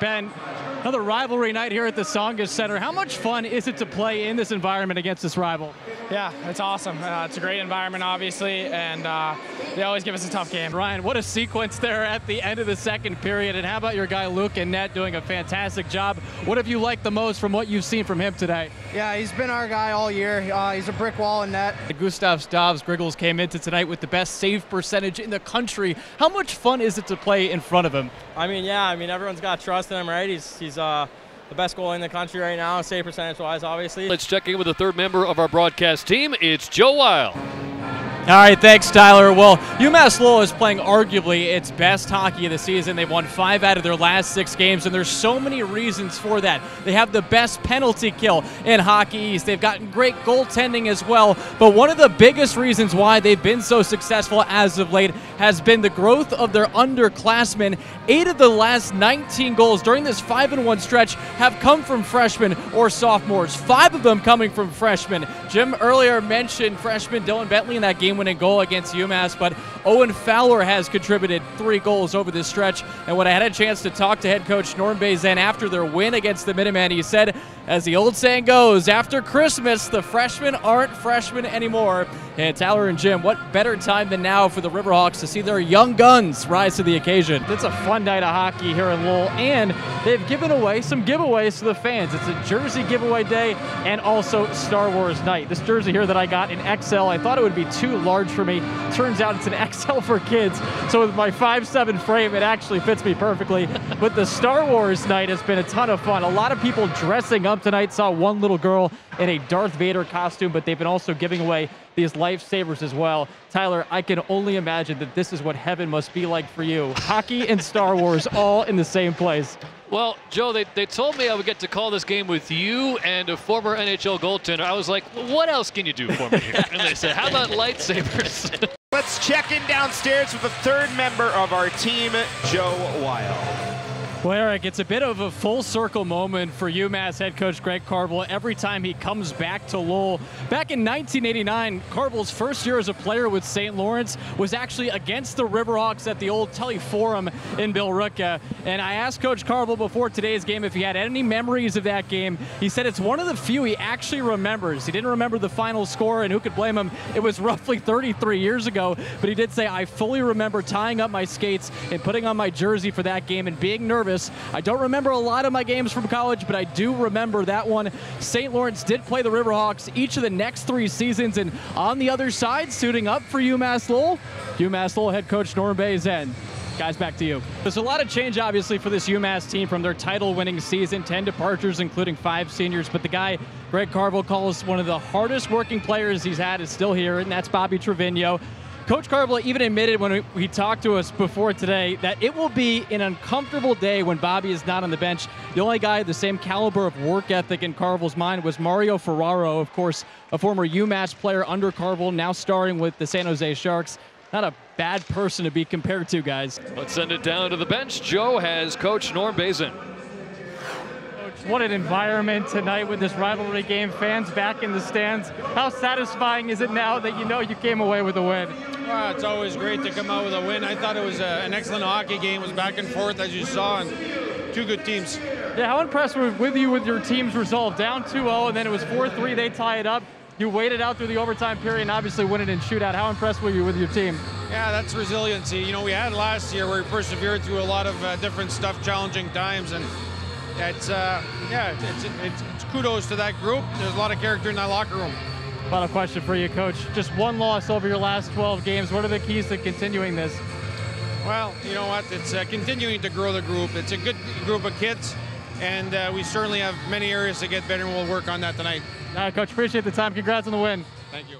Ben, another rivalry night here at the Tsongas Center. How much fun is it to play in this environment against this rival? Yeah, it's awesome. Uh, it's a great environment, obviously, and uh, they always give us a tough game. Ryan, what a sequence there at the end of the second period. And how about your guy Luke and net doing a fantastic job? What have you liked the most from what you've seen from him today? Yeah, he's been our guy all year. Uh, he's a brick wall in net. Gustav Stavs Grigals came into tonight with the best save percentage in the country. How much fun is it to play in front of him? I mean, yeah, I mean, everyone's got trust in him, right? He's, he's uh, the best goalie in the country right now, save percentage wise, obviously. Let's check in with the third member of our broadcast team. It's Joe Weil. All right, thanks, Tyler. Well, UMass Lowell is playing arguably its best hockey of the season. They've won five out of their last six games, and there's so many reasons for that. They have the best penalty kill in Hockey East. They've gotten great goaltending as well. But one of the biggest reasons why they've been so successful as of late has been the growth of their underclassmen. Eight of the last 19 goals during this five and one stretch have come from freshmen or sophomores. Five of them coming from freshmen. Jim earlier mentioned freshman Dylan Bentley in that game winning goal against UMass, but Owen Fowler has contributed three goals over this stretch. And when I had a chance to talk to head coach Norm Bazin after their win against the Minutemen, he said, as the old saying goes, after Christmas, the freshmen aren't freshmen anymore. And Tyler and Jim, what better time than now for the Riverhawks to see their young guns rise to the occasion? It's a fun night of hockey here in Lowell, and they've given away some giveaways to the fans. It's a jersey giveaway day and also Star Wars night. This jersey here that I got in XL, I thought it would be too large for me. Turns out it's an XL for kids. So with my 5'7 frame, it actually fits me perfectly. but the Star Wars night has been a ton of fun. A lot of people dressing up tonight. Saw one little girl in a Darth Vader costume, but they've been also giving away these lifesavers as well. Tyler, I can only imagine that this is what heaven must be like for you. Hockey and Star Wars all in the same place. Well, Joe, they, they told me I would get to call this game with you and a former NHL goaltender. I was like, well, what else can you do for me here? And they said, how about lightsabers? Let's check in downstairs with the third member of our team, Joe Weil. Well, Eric, it's a bit of a full circle moment for UMass head coach Greg Carvel every time he comes back to Lowell. Back in 1989, Carvel's first year as a player with St. Lawrence was actually against the Riverhawks at the old Tully Forum in Billerica. And I asked Coach Carvel before today's game if he had any memories of that game. He said it's one of the few he actually remembers. He didn't remember the final score, and who could blame him? It was roughly 33 years ago, but he did say, I fully remember tying up my skates and putting on my jersey for that game and being nervous nervous. I don't remember a lot of my games from college, but I do remember that one. St. Lawrence did play the Riverhawks each of the next three seasons, and on the other side, suiting up for UMass Lowell, UMass Lowell head coach Norm Bazin. Guys, back to you. There's a lot of change, obviously, for this UMass team from their title winning season 10 departures, including five seniors. But the guy Greg Carvel calls one of the hardest working players he's had is still here, and that's Bobby Trivigno. Coach Carvel even admitted when he talked to us before today that it will be an uncomfortable day when Bobby is not on the bench. The only guy of the same caliber of work ethic in Carvel's mind was Mario Ferraro, of course, a former UMass player under Carvel, now starring with the San Jose Sharks. Not a bad person to be compared to, guys. Let's send it down to the bench. Joe has Coach Norm Bazin. What an environment tonight with this rivalry game. Fans back in the stands. How satisfying is it now that you know you came away with a win? Well, it's always great to come out with a win. I thought it was a, an excellent hockey game. It was back and forth, as you saw, and two good teams. Yeah, how impressed were with you with your team's resolve? Down 2-0, and then it was 4-3. They tie it up. You waited out through the overtime period and obviously win it in shootout. How impressed were you with your team? Yeah, that's resiliency. You know, we had last year where we persevered through a lot of uh, different stuff, challenging times, and it's uh, yeah, it's, it's, it's kudos to that group. There's a lot of character in that locker room. Final question for you, Coach. Just one loss over your last 12 games. What are the keys to continuing this? Well, you know what? It's uh, continuing to grow the group. It's a good group of kids, and uh, we certainly have many areas to get better, and we'll work on that tonight. All right, Coach. Appreciate the time. Congrats on the win. Thank you.